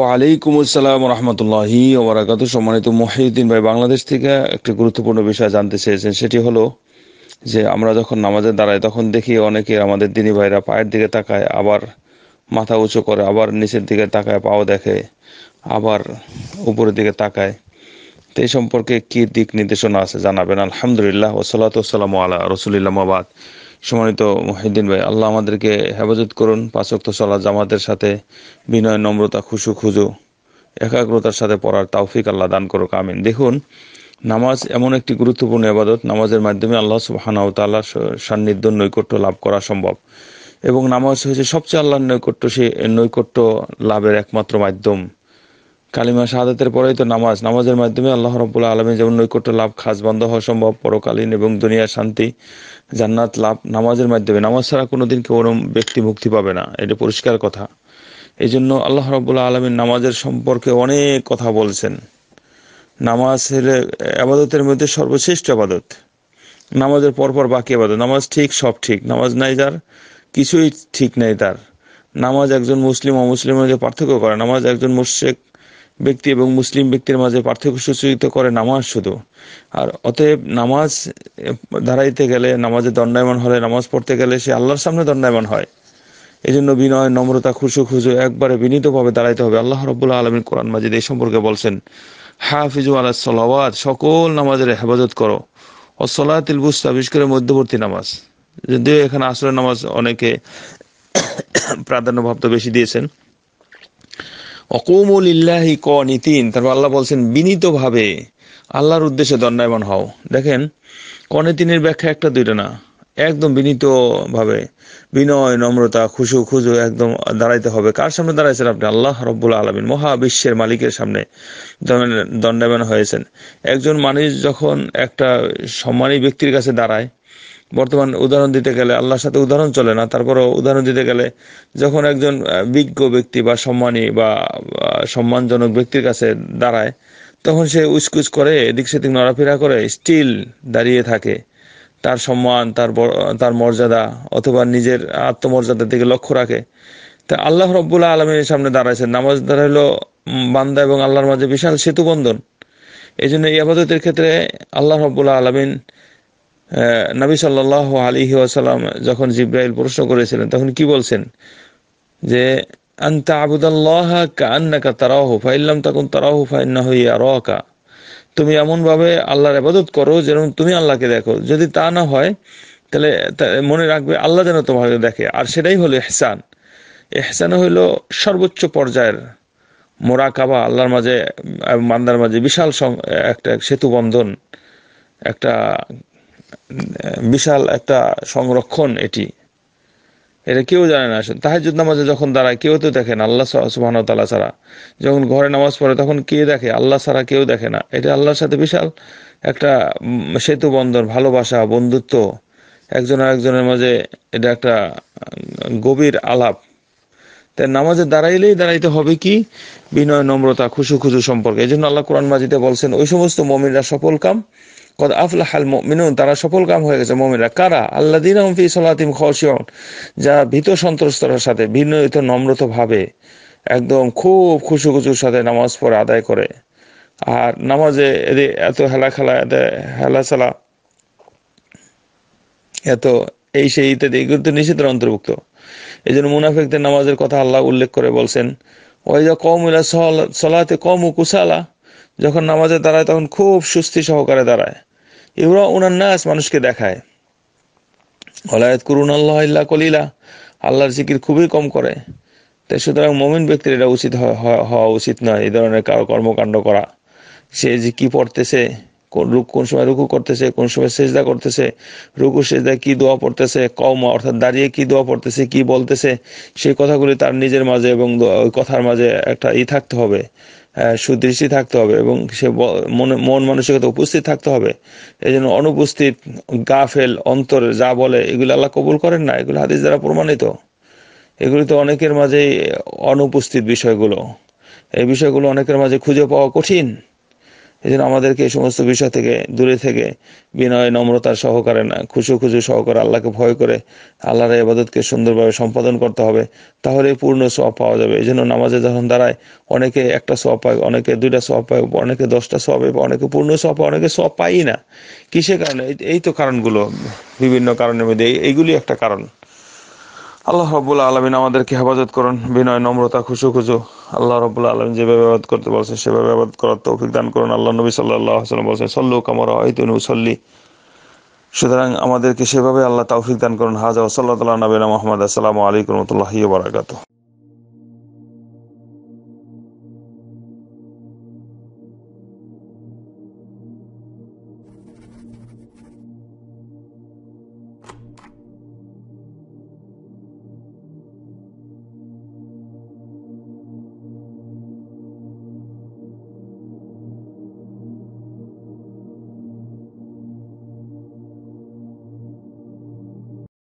ওয়ালাইকুম আসসালাম রহমতুল্লাহি ওবরাকাত সম্মানিত মহিউদ্দিন ভাই, বাংলাদেশ থেকে একটি গুরুত্বপূর্ণ বিষয় জানতে চেয়েছেন, সেটি হলো যে আমরা যখন নামাজে দাঁড়াই, তখন দেখি অনেকে আমাদের দিনী ভাইরা পায়ের দিকে তাকায়, আবার মাথা উঁচু করে, আবার নিচের দিকে তাকায়, পাও দেখে, আবার উপরের দিকে তাকায়। তো সম্পর্কে কি দিক নির্দেশনা আছে জানাবেন? আলহামদুলিল্লাহ ওসলাত ওসালাম আলা রসুলিল্লাহ মাবাদ সম্মানিত মহিদ্দিন ভাই, আল্লাহ আমাদেরকে হেফাজত করুন। পাঁচক্ত চলা জামাতের সাথে বিনয়, নম্রতা, খুশু, খুজু, একাগ্রতার সাথে পড়ার তাওফিক আল্লাহ দান করুক, আমিন। দেখুন, নামাজ এমন একটি গুরুত্বপূর্ণ আবাদত নামাজের মাধ্যমে আল্লাহ সুবাহানাউ তাল্লাহ সান্নিধ্য নৈকট্য লাভ করা সম্ভব। এবং নামাজ হয়েছে সবচেয়ে আল্লাহর নৈকট্য সে নৈকট্য লাভের একমাত্র মাধ্যম। কালিমা শাহাদাতের পরেই তো নামাজ। নামাজের মাধ্যমে আল্লাহ রব্বুল্লাহ আলমী যেমন নৈকট্য লাভ, খাস বন্ধ হওয়া সম্ভব, পরকালীন এবং দুনিয়ার শান্তি, জান্নাত লাভ নামাজের মাধ্যমে। নামাজ ছাড়া কোনোদিন কেউ ব্যক্তি মুক্তি পাবে না। এটা পরিষ্কার কথা। এই জন্য আল্লাহ রব্বুল্লাহ আলমীর নামাজের সম্পর্কে অনেক কথা বলছেন। নামাজ হলে আবাদতের মধ্যে সর্বশ্রেষ্ঠ আবাদত। নামাজের পরপর বাকি আবাদত। নামাজ ঠিক, সব ঠিক। নামাজ নাই যার কিছুই ঠিক নেই তার। নামাজ একজন মুসলিম অমুসলিমের মধ্যে পার্থক্য করে। নামাজ একজন মুর্শেক ব্যক্তি এবং মুসলিম ব্যক্তির মাঝে পার্থক্য সূচিত করে নামাজ শুধু। আর অতএব নামাজ দাঁড়াইতে গেলে, নামাজে দণ্ডায়মান হলে, নামাজ পড়তে গেলে সে আল্লাহর সামনে দণ্ডায়মান হয়। এই জন্য বিনয়, নম্রতা, খুশু খুশু একবারে বিনীতভাবে দাঁড়াইতে হবে। আল্লাহ রব্বুল্লাহ আলমিন কোরআন মাজিদ এই সম্পর্কে বলছেন, হাফিজু আলাহ সলাওয়াত, সকল নামাজের হেফাজত করো। ও সলাতিল বুস্তা, বিশেষ করে মধ্যবর্তী নামাজ। যদিও এখানে আসরের নামাজ অনেকে প্রাধান্য ভাবতে বেশি দিয়েছেন। অকুমুল ইল্লাহি ক নীতিন তারপর আল্লাহ বলছেন, বিনীতভাবে আল্লাহর উদ্দেশ্যে দণ্ডায়মান হও। দেখেন, কনেতিনের ব্যাখ্যা একটা দুইটা না। একদম বিনীত ভাবে বিনয়, নম্রতা, খুশু, খুজু একদম দাঁড়াইতে হবে। কার সামনে দাঁড়াইছেন আপনি? আল্লাহ রব্বুল আলমিন, মহাবিশ্বের মালিকের সামনে দণ্ডায়মান হয়েছেন। একজন মানুষ যখন একটা সম্মানী ব্যক্তির কাছে দাঁড়ায় বর্তমান উদাহরণ দিতে গেলে আল্লাহর সাথে উদাহরণ চলে না, তারপরও উদাহরণ দিতে গেলে যখন একজন বিজ্ঞ ব্যক্তি বা সম্মানী বা সম্মানজনক ব্যক্তির কাছে দাঁড়ায়, তখন সে উসকুচ করে, এদিক সেদিক নড়াফেরা করে স্টিল দাঁড়িয়ে থাকে। তার সম্মান, তার তার মর্যাদা অথবা নিজের আত্মমর্যাদার দিকে লক্ষ্য রাখে। তা আল্লাহ রব্বুল্লাহ আলমীর সামনে দাঁড়াইছেন। নামাজ দাঁড়াইলো বান্দা এবং আল্লাহর মাঝে বিশাল সেতু বন্ধন এই জন্য এই আবাদতের ক্ষেত্রে আল্লাহ রব্বুল্লাহ আলমিন নবী সাল্লাহ আলিহি ওয়াসাল্লাম যখন জিব্রাইল প্রশ্ন করেছিলেন, তখন কি বলছেন? যে, আন্তা আবুদাল্লাহ কান্নাকা তারাহু, ফাইল্লাম তখন তারাহু ফাইন্না হইয়া রকা তুমি এমন ভাবে আল্লাহর আবাদত করো যেরকম তুমি আল্লাহকে দেখো। যদি তা না হয়, তাহলে মনে রাখবে আল্লাহ যেন তোমাকে দেখে। আর সেটাই হলো এহসান এহসান হইল সর্বোচ্চ পর্যায়ের মোরাকাবা, আল্লাহর মাঝে মান্দার মাঝে বিশাল একটা সেতু বন্ধন একটা বিশাল একটা সংরক্ষণ এটি। এটা কেউ জানে না। তাহাজুদ নামাজে যখন দাঁড়ায়, কেউ তো দেখে না, আল্লাহ সুবাহ তালা ছাড়া। যখন ঘরে নামাজ পড়ে, তখন কে দেখে? আল্লাহ ছাড়া কেউ দেখে না। এটা আল্লাহর সাথে বিশাল একটা সেতু বন্ধন, ভালোবাসা, বন্ধুত্ব। একজন আরেকজনের মাঝে এটা একটা গভীর আলাপ। তাই নামাজে দাঁড়াইলেই দাঁড়াইতে হবে কি? বিনয়, নম্রতা খুশু খুশু সম্পর্কে। এই জন্য আল্লাহ কোরআন মাজিদে বলছেন, ওই সমস্ত মমিনরা সফল কাম কদ আফলাহাল মিনুন তারা সফল কাম হয়ে গেছে মমিনরা। কারা? আল্লাহ দিন ফি সালাতিম খসিয়ন যা ভীত সন্ত্রস্তর সাথে বিনয়িত নম্রত ভাবে একদম খুব খুশু খুশুর সাথে নামাজ পড়ে আদায় করে। আর নামাজে এত হেলা খেলা এত হেলা চালা এত এই সেই ইত্যাদি, এগুলো তো নিষেধের অন্তর্ভুক্ত। এই জন্য মুনাফেকদের নামাজের কথা আল্লাহ উল্লেখ করে বলছেন ওই যা কম ইলা সলাতে কম কুসালা। যখন নামাজে দাঁড়ায় তখন খুব সুস্থি সহকারে দাঁড়ায়। ইউরা উনার নাস মানুষকে দেখায়। হলায়ত করুন আল্লাহ ইল্লা কলিলা, আল্লাহর জিকির খুবই কম করে। তাই সুতরাং মমিন ব্যক্তির এটা উচিত হওয়া উচিত নয় এই ধরনের কারও কর্মকাণ্ড করা। সে যে কি পড়তেছে, কোন সময় রুকু করতেছে, কোন সময় সেজদা করতেছে রুকু সেজদা কি দোয়া পড়তেছে, কম অর্থাৎ দাঁড়িয়ে কি দোয়া পড়তেছে, কি বলতেছে সেই কথাগুলি তার নিজের মাঝে এবং কথার মাঝে একটা ই থাকতে হবে। সুদৃষ্টি থাকতে হবে এবং সে মনে, মন মানসিকতা উপস্থিত থাকতে হবে। এই জন্য অনুপস্থিত, গাফেল, অন্তর, যা বলে, এগুলো আল্লাহ কবুল করেন না। এগুলো হাদিস দ্বারা প্রমাণিত। এগুলি তো অনেকের মাঝেই অনুপস্থিত বিষয়গুলো। এই বিষয়গুলো অনেকের মাঝে খুঁজে পাওয়া কঠিন। এই জন্য আমাদেরকে এই সমস্ত বিষয় থেকে, দূরে থেকে বিনয়, নম্রতার সহকারে না খুশু খুশু সহকারে আল্লাহকে ভয় করে আল্লাহর ইবাদতকে সুন্দরভাবে সম্পাদন করতে হবে, তাহলে পূর্ণ সব পাওয়া যাবে। এই জন্য নামাজে যখন দাঁড়ায়, অনেকে একটা সব পায়, অনেকে দুইটা সব পায়, অনেকে দশটা সব পায়, অনেকে পূর্ণ সব পায়, অনেকে সব পাই না। কিসের কারণে? এই- তো কারণগুলো, বিভিন্ন কারণের মধ্যে, এই- এইগুলি একটা কারণ। আল্লাহ রবুল্লা আলমিন আমাদেরকে হেফাজত করুন, বিনয়, নম্রতা খুশু খুশু আল্লাহ রবুল্লা আলমিন যেভাবে আবাদ করতে বলছেন, সেভাবে আবাদ করার তৌফিক দান করুন। আল্লাহ নবী সাল্লাহ সাল্লাম বলছেন, সল্লু কামর হয়তুন উসল্লি সুতরাং আমাদেরকে সেভাবে আল্লাহ তৌফিক দান করুন। হাজা ওসল্লাহ নবীনা মোহাম্মদ। আসসালামু আলাইকুম রহমতুল্লাহি বারাকাতুহ।